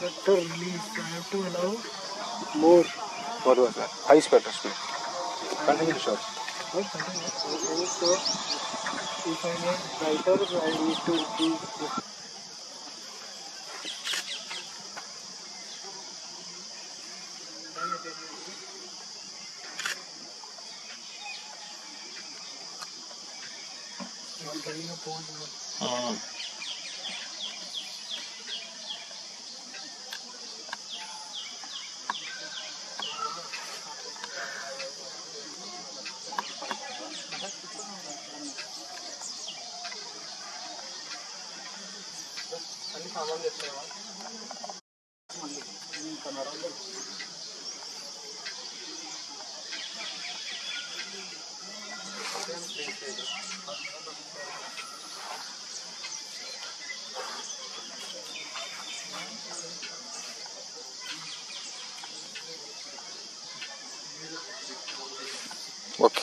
shutter release. I have to allow more. What was that? High shutter speed. Continue to shot. So if I make brighter, I need to increase this. I'm Look.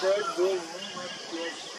pé dele, né?